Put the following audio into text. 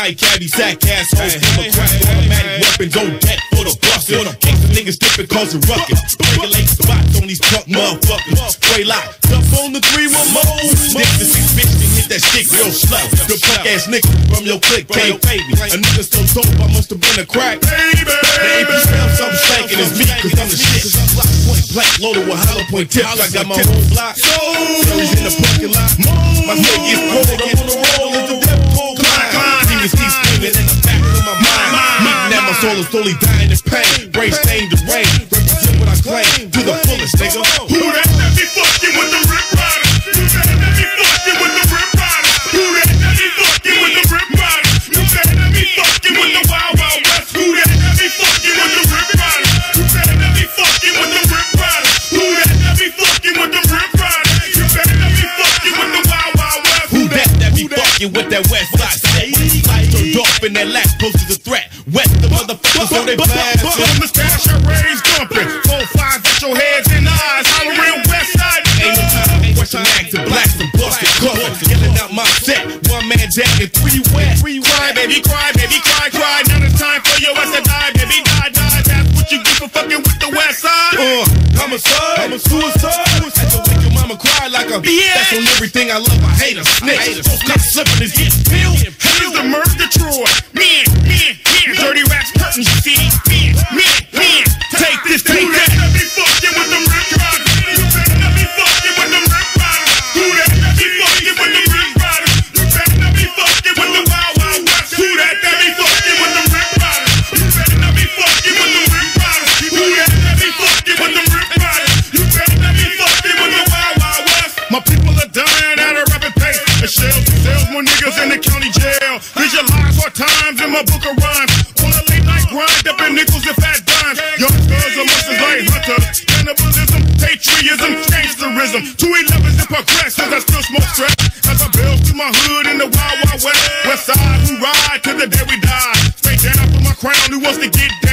night, caddy sack assholes, of crack, automatic weapons on deck for the bus. Gangsta niggas dipping, causing ruckus. Regulate spots on these punk motherfuckers. Straight lock, jump on the 3 1 mode. The six bitch and hit that shit real slow. The punk ass nigga from your clique can't pay me. A nigga so dope, I must have been a crack. Baby, if you smell something stinking, it's me, cause I'm the shit. Point blank, loaded with hollow point tips. I got my whole block. Curry's in the parking lot. My is cold, I'm on the roll. It's the devil soul is slowly dying in pain. Brain stained the rain. Represent what I claim to the fullest, nigga. Who that that be fucking with the Rip Ridas? Who that that be fucking with the Rip Ridas? Who that that be fucking with the Rip Ridas? Who that that be fucking with the wild wild west? Who that be fucking with the Rip Ridas? Who that be fucking with the Rip Ridas? Who that that be fucking with the Rip Ridas? Who that that be fucking with the wild wild west? Who that be fucking with that west side and that last poses a threat. West the motherfuckers so they blast. From the stash I raised dumping. Four five at your heads and eyes. Hollering west side. Ain't no time for acts and blacks and busted covers. Yelling out my set, one man jack three wet. Cry, baby, cry, baby, cry, cry. Now it's time for your ass to die, baby, die, die. That's what you get for fucking with the west side. Uh, homicide, a suicide. Mama cry a Yeah. That's on everything I love. I hate a snitch. Stop slipping is getting peeled. Here's the merge Detroit. Man, man, man. Dirty racks, curtains, you niggas in the county jail. Visualize hard times in my book of rhymes. On a late night grind, up in nickels and fat dimes. Young girls are monsters like hunters. Cannibalism, patriotism, gangsterism. Two elevens and progressives, I still smoke stress. As I build to my hood in the wild, wild west. West side, who ride till the day we die. Straight down for my crown, who wants to get down.